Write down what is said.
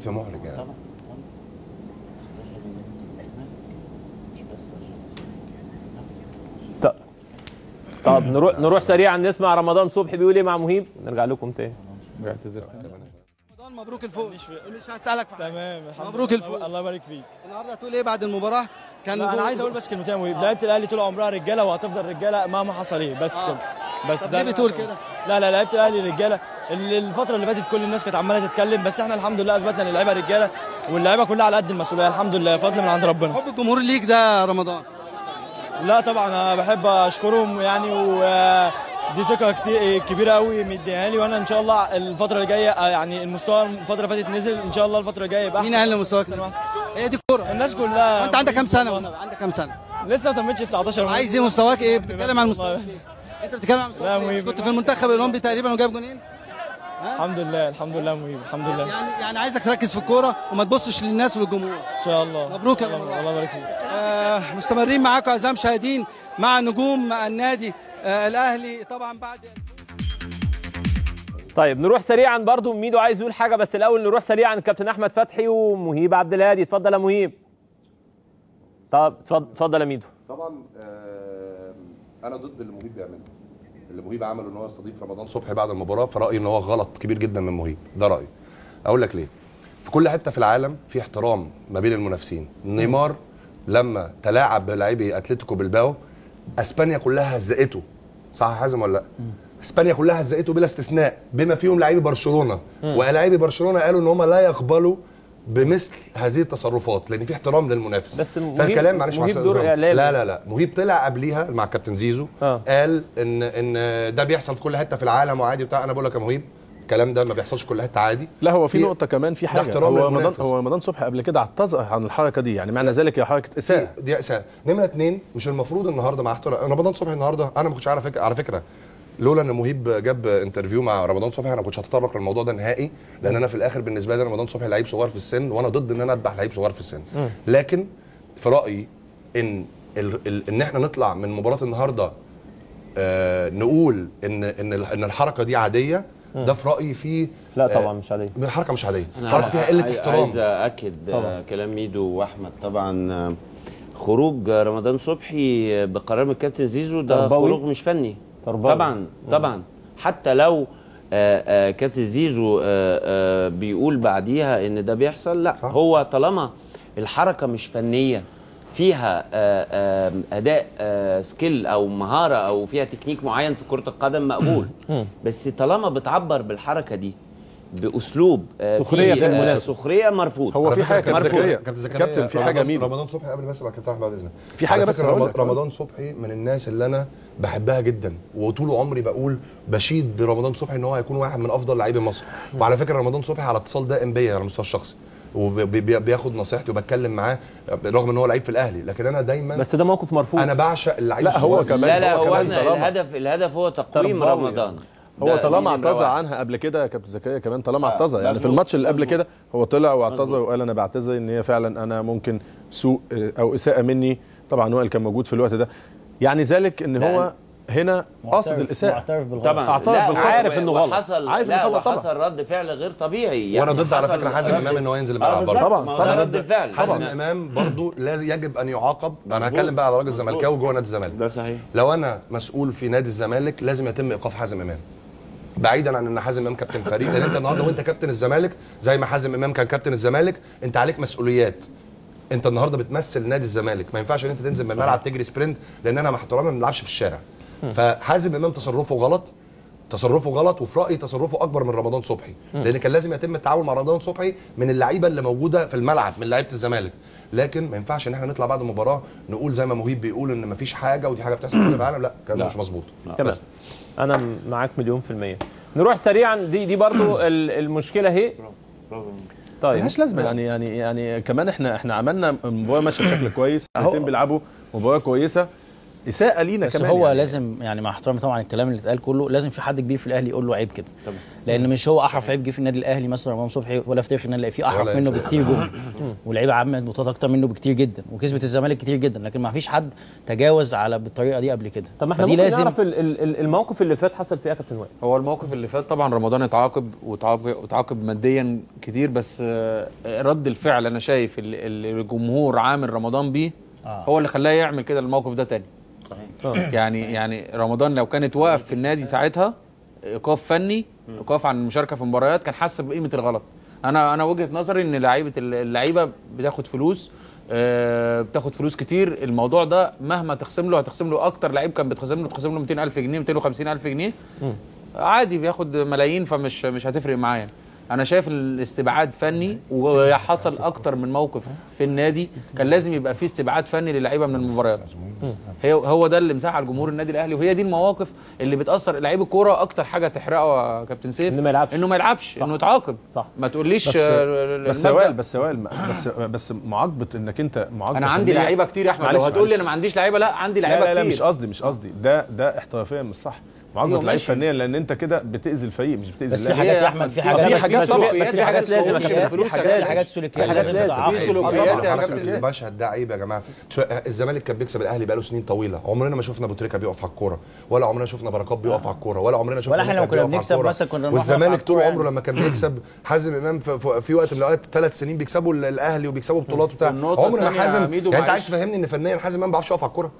في محرج يعني طبعا طبعا. 16 يوم مش بس عشان طب نروح نروح سريعا نسمع رمضان صبحي بيقول إيه مع مهيب؟ نرجع لكم تاني. رمضان مبروك الفوز. مش هسألك في حاجة. تمام الحمد مبروك. الفوز. الله يبارك فيك. النهارده هتقول إيه بعد المباراة؟ كان لا أنا عايز أقول بس كلمتين مهيب لعيبة الأهلي طول عمرها رجالة وهتفضل رجالة مهما حصل إيه. بس آه. كده. بس طب ليه بتقول كده؟ لا لا لعيبة الأهلي رجالة. ال- الفترة اللي فاتت كل الناس كانت عمالة تتكلم بس إحنا الحمد لله أثبتنا إن اللعيبة رجالة واللعيبة كلها على قد المسؤولية. الحمد لله. فضل من عند ربنا. حب الجمهور ليك ده رمضان. لا طبعا أنا بحب أشكرهم يعني ودي ثقة كتير كبيرة قوي مديها لي وأنا إن شاء الله الفترة اللي جاية يعني المستوى الفترة اللي فاتت نزل إن شاء الله الفترة الجاية يبقى مين. قال مستواك هي دي الكورة الناس كلها. وأنت عندك كام سنة؟ والنبي؟ عندك كام سنة؟ لسه ما تمتش 19 عايز إيه مستواك؟ إيه؟ بتتكلم عن مستواك أنت بتتكلم عن مستواك إيه؟ كنت في المنتخب الأولمبي تقريبا وجايب جونين؟ الحمد لله الحمد لله مهيب الحمد لله. يعني يعني عايزك تركز في الكورة وما تبصش للناس والجمهور. إن شاء الله. مبروك يا الله رمضان. الله يبارك فيك. آه مستمرين معاكم أعزائي المشاهدين مع النجوم مع النادي آه الأهلي طبعا بعد طيب نروح سريعا برضو. ميدو عايز يقول حاجة بس الأول نروح سريعا. كابتن أحمد فتحي ومهيب عبد الهادي. اتفضل يا مهيب. طب اتفضل اتفضل يا ميدو. طبعا آه، أنا ضد اللي مهيب بيعمله. اللي مهيب عمله إن هو يستضيف رمضان صبحي بعد المباراة في رايي إن هو غلط كبير جدا من مهيب. ده رأيي. أقول لك ليه. في كل حتة في العالم في احترام ما بين المنافسين. نيمار لما تلاعب بلاعبي أتلتيكو بالباو أسبانيا كلها هزقته. صح حازم ولا لأ؟ أسبانيا كلها هزقته بلا استثناء بما فيهم لاعبي برشلونة. ولاعبي برشلونة قالوا إن هم لا يقبلوا بمثل هذه التصرفات لأن في احترام للمنافس. بس فالكلام معلش مع دور. لا لا لا. مهيب طلع قبليها مع الكابتن زيزو آه. قال إن إن ده بيحصل في كل حتة في العالم وعادي بتاع أنا بقول لك يا مهيب الكلام ده ما بيحصلش في كل حتة عادي. لا هو في نقطة كمان في احترام هو رمضان. هو رمضان صبحي قبل كده اعتذر عن الحركة دي. يعني معنى ذلك هي حركة إساءة. دي إساءة. نمرة اتنين مش المفروض النهارده مع احترام. رمضان صبحي النهارده أنا ما كنتش عارف على فكرة. لولا إن مهيب جاب انترفيو مع رمضان صبحي أنا ما كنتش هتطرق للموضوع ده نهائي لأن أنا في الآخر بالنسبة لي رمضان صبحي لعيب صغير في السن وأنا ضد إن أنا أذبح لعيب صغير في السن. لكن في رأيي إن ال ال إن إحنا نطلع من مباراة النهارده آه نقول إن إن إن الحركة دي عادية ده في رأيي فيه لا آه، طبعا مش عادية. حركة مش عادية. أنا حركة فيها قلة احترام. عايز اكد طبعاً. طبعا. كلام ميدو وأحمد. طبعا آه، خروج رمضان صبحي بقرار من الكابتن زيزو ده. خروج مش فني. تربوي. طبعا طبعا. حتى لو آه، آه، كابتن زيزو آه، بيقول بعديها إن ده بيحصل لا صح. هو طالما الحركة مش فنية فيها أداء skill أو مهارة أو فيها تكنيك معين في كرة القدم مقبول. بس طالما بتعبر بالحركة دي بأسلوب آه، سخرية فيه، في آه، المنافس. سخرية مرفوض هو في حاجة كابتن كابتن زكريا كابتن زكريا كابتن في حاجة رمضان- ميدو رمضان صبحي قبل بس بعد كابتن بعد إذنك. في حاجة على بس رمضان- صبحي من الناس اللي أنا بحبها جدا وطول عمري بقول بشيد برمضان صبحي إن هو هيكون واحد من أفضل لاعبي مصر. وعلى فكرة رمضان صبحي على اتصال دائم بيا على المستوى الشخصي وبياخد نصيحتي وبتكلم معاه رغم إن هو لعيب في الأهلي. لكن أنا دايما بس ده موقف مرفوض. أنا بعشق اللعيب لا، هو كمان- لا لا هو هو كمان إحنا الهدف الهدف هو تقويم تربوي. رمضان. هو طالما اعتذر. عنها قبل كده يا كابتن زكريا كمان طالما آه، اعتذر يعني في الماتش اللي قبل. كده هو طلع واعتذر. وقال أنا بعتذر إن هي فعلا أنا ممكن سوء آه، أو إساءة مني طبعا وائل كان موجود في الوقت ده يعني ذلك إن لا، هو هنا قصد الإساءة معترف بالغلط طبعا أعترف لا بالخطأ. عارف إنه غلط. وحصل عارف لا غلط طبعا. وحصل رد فعل غير طبيعي وأنا ضد على حصل فكره حازم إمام ان هو ينزل آه، الملعب. برضه طبعاً، طبعاً. ده رد فعل حازم إمام برضه لازم يجب أن يعاقب أنا. هتكلم بقى على راجل زملكاوي جوه نادي الزمالك ده صحيح لو أنا مسؤول في نادي الزمالك لازم يتم إيقاف حازم إمام بعيدا عن إن حازم إمام كابتن فريق لأن أنت النهارده وأنت كابتن الزمالك زي ما حازم إمام كان كابتن الزمالك أنت عليك مسؤوليات. أنت النهارده بتمثل نادي الزمالك. ما ينفعش إن أنت تنزل من الملعب تجري سبرنت لأن أنا مع احترامي ما بنلعبش في الشارع. فحازم إمام تصرفه غلط تصرفه غلط وفي رأيي تصرفه أكبر من رمضان صبحي. لأن كان لازم يتم التعاون مع رمضان صبحي من اللعيبة اللي موجودة في الملعب من لعيبة الزمالك. لكن ما ينفعش إن إحنا نطلع بعد المباراة نقول زي ما مهيب بيقول إن ما فيش حاجة ودي حاجة بتحصل في العالم. لا كان مش مظبوط. تمام. أنا معاك مليون في المية. نروح سريعا دي دي برضو ال- المشكلة اهي طيب. ملهاش لازمة يعني يعني يعني كمان إحنا إحنا عملنا مباراة ماشية بشكل كويس. الاثنين بيلعبوا مباراة كويسة. إساءة لينا بس كمان هو يعني. لازم يعني مع احترامي طبعا الكلام اللي اتقال كله لازم في حد كبير في الأهلي يقول له عيب كده. لأن مش هو أحرف لعيب جه في النادي الأهلي مثلا رمضان صبحي ولا في تاريخ النادي في أحرف منه بكتير جدا. ولعيبه عملت بطولات أكتر منه بكتير جدا وكسبت الزمالك كتير جدا لكن ما فيش حد تجاوز على بالطريقة دي قبل كده. طب ما إحنا ممكن لازم نعرف ال- ال- ال- الموقف اللي فات حصل فيه إيه يا كابتن وائل؟ هو الموقف اللي فات طبعا رمضان اتعاقب وتعاقب وتعاقب ماديا كتير بس آه، رد الفعل أنا شايف اللي اللي الجمهور عامل رمضان بيه آه. هو اللي خلاه يعمل كده الموقف ده تاني. يعني يعني رمضان لو كانت واقف في النادي ساعتها إيقاف فني إيقاف عن المشاركة في مباريات كان حس بقيمة الغلط. أنا أنا وجهة نظري إن لعيبة اللعيبة بتاخد فلوس آه، بتاخد فلوس كتير. الموضوع ده مهما تخصم له هتخصم له أكتر لعيب كان بتخصم له تخصم له 200000 جنيه 250000 جنيه. عادي بياخد ملايين فمش مش هتفرق معايا. أنا شايف الاستبعاد فني وحصل أكتر من موقف في النادي كان لازم يبقى فيه استبعاد فني للعيبة من المباريات. هي هو ده اللي مزعل جمهور النادي الأهلي وهي دي المواقف اللي بتأثر لعيب الكورة أكتر حاجة تحرقه يا كابتن سيف إنه ما يلعبش. إنه ما يلعبش إنه يتعاقب صح. ما تقوليش بس آه، بس. سؤال بس سؤال بس بس معاقبة إنك أنت معاقبة أنا عندي لعيبة كتير يا أحمد لو هتقول لي. أنا ما عنديش لعيبة لا عندي لا لعيبه لا, لا كتير مش قصدي مش قصدي ده ده احترافيا مش صح أيوة لعيب. فنيا لأن أنت كده بتأذي الفريق مش بتأذي بس في. حاجات يا أحمد في في حاجات في حاجات- بس في حاجات لازم في. حاجات- في حاجات في حاجات سلوكيات حاجات لازم. في سلوكيات يا كابتن ده عيب يا جماعة الزمالك كان بيكسب الأهلي بقاله سنين طويلة عمرنا ما شفنا أبو تريكة بيقف على الكورة ولا عمرنا شفنا بركات بيقف على الكورة ولا عمرنا شفنا ولا مدحت لما كنا بنكسب. مثلا كنا نروح نقف على والزمالك طول عمره لما كان بيكسب حازم إمام في, وقت من الأوقات ثلاث سنين بيكسبوا ال- الأهلي وبيكسبوا بطولات وبتاع عمر ما حازم يعني أنت. عايز تفهمني إن فنيا حازم إمام ما بيعرفش يقف على الكورة